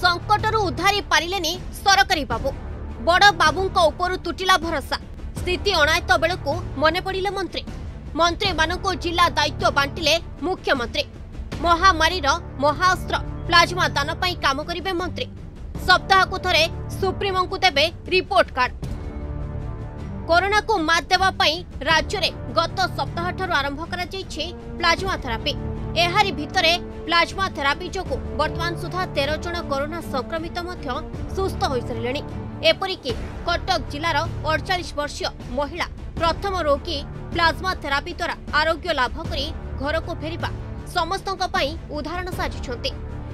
ସଙ୍କଟରୁ ଉଦ୍ଧାରି ପାରିଲେନି ସରକାରୀ ବାବୁ। ବଡ଼ ବାବୁଙ୍କ ଉପରୁ ତୁଟିଲା ଭରସା। ସ୍ଥିତି ଅଣାୟତ୍ତ ବେଳକୁ ମନେ ପଡ଼ିଲେ ମନ୍ତ୍ରୀ। ମନ୍ତ୍ରୀମାନଙ୍କୁ ଜିଲ୍ଲା ଦାୟିତ୍ୱ ବାଣ୍ଟିଲେ ମୁଖ୍ୟମନ୍ତ୍ରୀ। ମହାମାରୀର ମହାଅସ୍ତ୍ର ପ୍ଲାଜମା ଦାନ ପାଇଁ କାମ କରିବେ ମନ୍ତ୍ରୀ। ସପ୍ତାହକୁ ଥରେ ସୁପ୍ରିମୋଙ୍କୁ ଦେବେ ରିପୋର୍ଟ କାର୍ଡ। କରୋନାକୁ ମାତ ଦେବା ପାଇଁ ରାଜ୍ୟରେ ଗତ ସପ୍ତାହଠାରୁ ଆରମ୍ଭ କରାଯାଇଛି ପ୍ଲାଜମା ଥେରାପି। ଏହାରି ଭିତରେ ପ୍ଲାଜମା ଥେରାପି ଯୋଗୁଁ ବର୍ତ୍ତମାନ ସୁଦ୍ଧା ତେର ଜଣ କରୋନା ସଂକ୍ରମିତ ମଧ୍ୟ ସୁସ୍ଥ ହୋଇସାରିଲେଣି। ଏପରିକି କଟକ ଜିଲ୍ଲାର ଅଡ଼ଚାଳିଶ ବର୍ଷୀୟ ମହିଳା ପ୍ରଥମ ରୋଗୀ ପ୍ଲାଜମା ଥେରାପି ଦ୍ୱାରା ଆରୋଗ୍ୟ ଲାଭ କରି ଘରକୁ ଫେରିବା ସମସ୍ତଙ୍କ ପାଇଁ ଉଦାହରଣ ସାଜିଛନ୍ତି।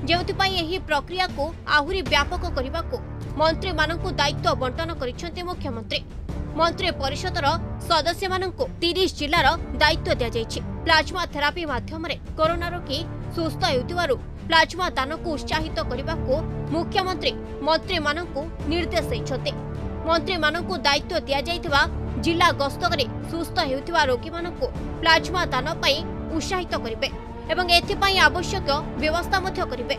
ଯେଉଁଥିପାଇଁ ଏହି ପ୍ରକ୍ରିୟାକୁ ଆହୁରି ବ୍ୟାପକ କରିବାକୁ ମନ୍ତ୍ରୀମାନଙ୍କୁ ଦାୟିତ୍ୱ ବଣ୍ଟନ କରିଛନ୍ତି ମୁଖ୍ୟମନ୍ତ୍ରୀ। ମନ୍ତ୍ରୀ ପରିଷଦର ସଦସ୍ୟମାନଙ୍କୁ ତିରିଶ ଜିଲ୍ଲାର ଦାୟିତ୍ୱ ଦିଆଯାଇଛି। ପ୍ଲାଜମା ଥେରାପି ମାଧ୍ୟମରେ କରୋନା ରୋଗୀ ସୁସ୍ଥ ହେଉଥିବାରୁ ପ୍ଲାଜମା ଦାନକୁ ଉତ୍ସାହିତ କରିବାକୁ ମୁଖ୍ୟମନ୍ତ୍ରୀ ମନ୍ତ୍ରୀମାନଙ୍କୁ ନିର୍ଦ୍ଦେଶ ଦେଇଛନ୍ତି। ମନ୍ତ୍ରୀମାନଙ୍କୁ ଦାୟିତ୍ୱ ଦିଆଯାଇଥିବା ଜିଲ୍ଲା ଗସ୍ତ କରି ସୁସ୍ଥ ହେଉଥିବା ରୋଗୀମାନଙ୍କୁ ପ୍ଲାଜମା ଦାନ ପାଇଁ ଉତ୍ସାହିତ କରିବେ ଏବଂ ଏଥିପାଇଁ ଆବଶ୍ୟକ ବ୍ୟବସ୍ଥା ମଧ୍ୟ କରିବେ।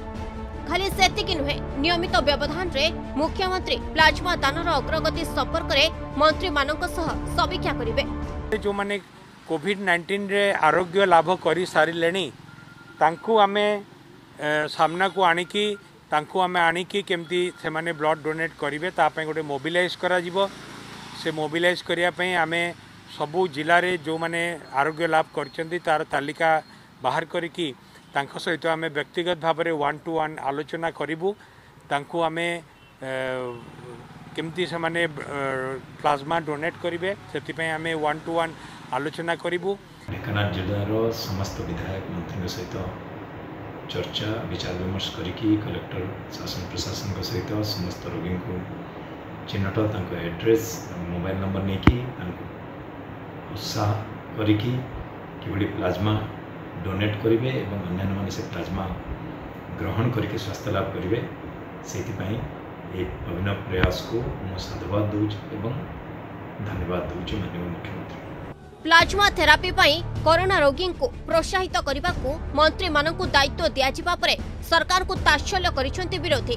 ଖାଲି ସେତିକି ନୁହେଁ ନିୟମିତ ବ୍ୟବଧାନରେ ମୁଖ୍ୟମନ୍ତ୍ରୀ ପ୍ଲାଜମା ଦାନର ଅଗ୍ରଗତି ସମ୍ପର୍କରେ ମନ୍ତ୍ରୀମାନଙ୍କ ସହ ସମୀକ୍ଷା କରିବେ। ଯେଉଁମାନେ କୋଭିଡ଼ ନାଇଣ୍ଟିନ୍ରେ ଆରୋଗ୍ୟ ଲାଭ କରିସାରିଲେଣି ତାଙ୍କୁ ଆମେ ଏ, ସାମ୍ନାକୁ ଆଣିକି ତାଙ୍କୁ ଆମେ ଆଣିକି କେମିତି ସେମାନେ ବ୍ଲଡ଼ ଡୋନେଟ୍ କରିବେ ତା ପାଇଁ ଗୋଟେ ମୋବିଲାଇଜ୍ କରାଯିବ। ସେ ମୋବିଲାଇଜ୍ କରିବା ପାଇଁ ଆମେ ସବୁ ଜିଲ୍ଲାରେ ଯେଉଁମାନେ ଆରୋଗ୍ୟ ଲାଭ କରିଛନ୍ତି ତା'ର ତାଲିକା ବାହାର କରିକି ତାଙ୍କ ସହିତ ଆମେ ବ୍ୟକ୍ତିଗତ ଭାବରେ ୱାନ୍ ଟୁ ୱାନ୍ ଆଲୋଚନା କରିବୁ। ତାଙ୍କୁ ଆମେ ଏ, କେମିତି ସେମାନେ ପ୍ଲାଜମା ଡୋନେଟ୍ କରିବେ ସେଥିପାଇଁ ଆମେ ୱାନ୍ ଟୁ ୱାନ୍ ଆଲୋଚନା କରିବୁ। ଢେଙ୍କାନାଳ ଜିଲ୍ଲାର ସମସ୍ତ ବିଧାୟକ ମନ୍ତ୍ରୀଙ୍କ ସହିତ ଚର୍ଚ୍ଚା ବିଚାର ବିମର୍ଶ କରିକି କଲେକ୍ଟର ଶାସନ ପ୍ରଶାସନଙ୍କ ସହିତ ସମସ୍ତ ରୋଗୀଙ୍କୁ ଚିହ୍ନଟ ତାଙ୍କ ଆଡ୍ରେସ୍ ମୋବାଇଲ ନମ୍ବର ନେଇକି ତାଙ୍କୁ ଉତ୍ସାହ କରିକି କିଭଳି ପ୍ଲାଜମା ଡୋନେଟ୍ କରିବେ ଏବଂ ଅନ୍ୟାନ୍ୟମାନେ ସେ ପ୍ଲାଜମା ଗ୍ରହଣ କରିକି ସ୍ୱାସ୍ଥ୍ୟ ଲାଭ କରିବେ ସେଇଥିପାଇଁ ଏହି ଅଭିନବ ପ୍ରୟାସକୁ ମୁଁ ସାଧୁବାଦ ଦେଉଛି ଏବଂ ଧନ୍ୟବାଦ ଦେଉଛି ମାନନୀୟ ମୁଖ୍ୟମନ୍ତ୍ରୀ। ପ୍ଲାଜମା ଥେରାପି ପାଇଁ କରୋନା ରୋଗୀଙ୍କୁ ପ୍ରୋତ୍ସାହିତ କରିବାକୁ ମନ୍ତ୍ରୀମାନଙ୍କୁ ଦାୟିତ୍ୱ ଦିଆଯିବା ପରେ ସରକାରଙ୍କୁ ତାତ୍ସଲ୍ୟ କରିଛନ୍ତି ବିରୋଧୀ।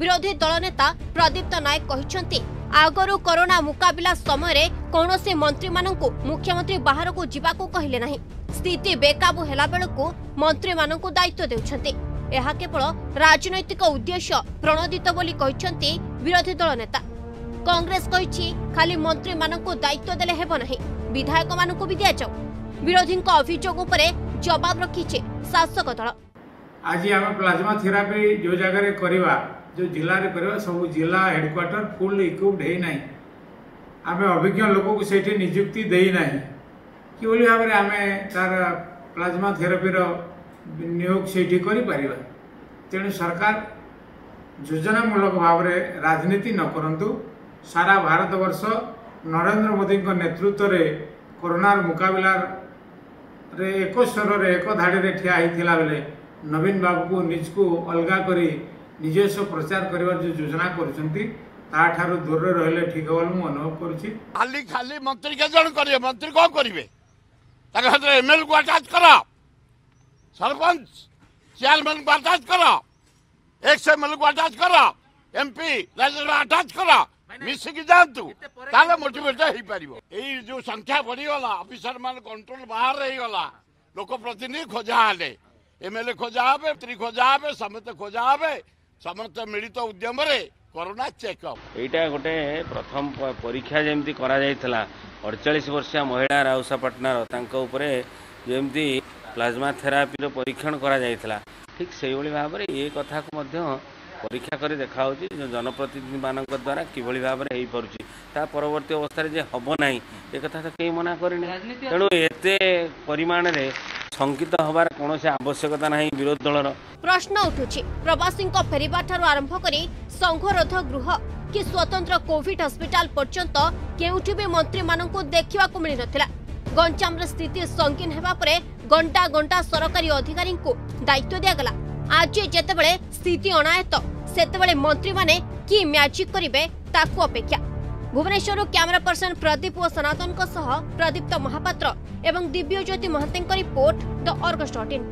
ବିରୋଧୀ ଦଳ ନେତା ପ୍ରଦୀପ୍ତ ନାୟକ କହିଛନ୍ତି ଆଗରୁ କରୋନା ମୁକାବିଲା ସମୟରେ କୌଣସି ମନ୍ତ୍ରୀମାନଙ୍କୁ ମୁଖ୍ୟମନ୍ତ୍ରୀ ବାହାରକୁ ଯିବାକୁ କହିଲେ ନାହିଁ। ସ୍ଥିତି ବେକାବୁ ହେଲା ବେଳକୁ ମନ୍ତ୍ରୀମାନଙ୍କୁ ଦାୟିତ୍ୱ ଦେଉଛନ୍ତି। ଏହା କେବଳ ରାଜନୈତିକ ଉଦ୍ଦେଶ୍ୟ ପ୍ରଣୋଦିତ ବୋଲି କହିଛନ୍ତି ବିରୋଧୀ ଦଳ ନେତା। କଂଗ୍ରେସ କହିଛି ଖାଲି ମନ୍ତ୍ରୀମାନଙ୍କୁ ଦାୟିତ୍ୱ ଦେଲେ ହେବ ନାହିଁ। ବିଧାୟକ ମାନଙ୍କୁ ବି ଦିଆଯାଉ ବିରୋଧୀଙ୍କ ଅଭିଯୋଗ ଉପରେ ଜବାବ ରଖିଛି ଶାସକ ଦଳ ଆଜି ଆମେ ପ୍ଲାଜମା ଥେରାପି ଯେଉଁ ଜାଗାରେ କରିବା ଯେଉଁ ଜିଲ୍ଲାରେ କରିବା ସବୁ ଜିଲ୍ଲା ହେଡ଼କ୍ୱାର୍ଟର ଫୁଲ୍ ଇକ୍ୟୁବ୍ ହେଇନାହିଁ ଆମେ ଅଭିଜ୍ଞ ଲୋକକୁ ସେଇଠି ନିଯୁକ୍ତି ଦେଇନାହିଁ কীভাবে ভাবে আমি তার প্লাজমা থেরাপির নিয়োগ সেইটি করে পারিবা তেণু সরকার যোজনামূলক ভাবে রাজনীতি ন করতু সারা ভারতবর্ষ ନରେନ୍ଦ୍ର ମୋଦିଙ୍କ ନେତୃତ୍ୱରେ କରୋନାର ମୁକାବିଲାରେ ଏକ ସ୍ୱରରେ ଏକ ଧାଡ଼ିରେ ଠିଆ ହେଇଥିଲା ବେଳେ ନବୀନ ବାବୁକୁ ନିଜକୁ ଅଲଗା କରି ନିଜସ୍ୱ ପ୍ରଚାର କରିବାର ଯେଉଁ ଯୋଜନା କରୁଛନ୍ତି ତାଠାରୁ ଦୂରରେ ରହିଲେ ଠିକ୍ ହେବ ବୋଲି ମୁଁ ଅନୁଭବ କରୁଛି ଖାଲି ଖାଲି ମନ୍ତ୍ରୀ କେତେ ଜଣ କରିବେ ମନ୍ତ୍ରୀ କ'ଣ କରିବେ ତାଙ୍କ ସାଥିରେ ଏମ୍ଏଲ୍କୁ ଆଟାଚ୍ କର ସରପଞ୍ଚ ଚେୟାରମ୍ୟାନ୍କୁ ଆଟାଚ୍ କର ଏକ୍ସ ଏମ୍ଏଲ୍କୁ ଆଟାଚ୍ କର ଏମ୍ପି ରାଜ୍ୟସଭା ଆଟାଚ୍ କର ମିଶିକି ଯାଆନ୍ତୁ। ତାହେଲେ ମୋଟିଭେଟ ହେଇପାରିବ। ଏଇ ଯୋଉ ସଂଖ୍ୟା ବଢିଗଲା ଅଫିସର ମାନେ କଣ୍ଟ୍ରୋଲ ବାହାରେ ହେଇଗଲା ଲୋକ ପ୍ରତିନିଧି ଖୋଜା ହେଲେ। ଏମ୍ଏଲ୍ଏ ଖୋଜା ହେବେ ମନ୍ତ୍ରୀ ଖୋଜା ହେବେ ସମସ୍ତେ ଖୋଜା ହେବେ ସମସ୍ତେ ମିଳିତ ଉଦ୍ୟମରେ କରୋନା ଚେକଅପ୍ ଏଇଟା ଗୋଟେ ପ୍ରଥମ ପରୀକ୍ଷା ଯେମିତି କରାଯାଇଥିଲା ଅଡ଼ଚାଳିଶ ବର୍ଷିଆ ମହିଳା ରାଉସାପାଟନାର ତାଙ୍କ ଉପରେ ଯେମିତି ପ୍ଲାଜମା ଥେରାପିର ପରୀକ୍ଷଣ କରାଯାଇଥିଲା ଠିକ୍ ସେଇଭଳି ଭାବରେ ଏ କଥାକୁ ମଧ୍ୟ পরীক্ষা করে দেখা হচ্ছে জনপ্রতিনিধি মান দ্বারা কীভাবে ভাবে হয়ে পড়ছে তা পরবর্তী অবস্থায় যে হব না এ কথা তো কেউ মনে করে না তেমন এতে পরিমাণে শঙ্কিত হবার কোণী আবশ্যকতা না বিরোধী দলর প্রশ্ন উঠুছে প্রবাসী ফেরবা ঠার আরম্ভ করে সংঘরোধ গৃহ কি স্বতন্ত্র কোভিড হসপিটাল পর্যন্ত কেউঠি বি মন্ত্রী মানুষ দেখা মিলি নথিলা গঞ্জামর স্থিতি সঙ্গীন হওয়া পরে ঘণ্টা ঘণ্টা সরকারি অধিকারী দায়িত্ব দিয়াগলা আজ যেতবে স্থিতি অনায়ত ସେତେବେଳେ ମନ୍ତ୍ରୀମାନେ କି ମ୍ୟାଜିକ୍ କରିବେ ତାକୁ ଅପେକ୍ଷା। ଭୁବନେଶ୍ୱରରୁ କ୍ୟାମେରା ପର୍ସନ ପ୍ରଦୀପ ଓ ସନାତନଙ୍କ ସହ ପ୍ରଦୀପ୍ତ ମହାପାତ୍ର ଏବଂ ଦିବ୍ୟଜ୍ୟୋତି ମହାନ୍ତିଙ୍କ report the Argus dot in.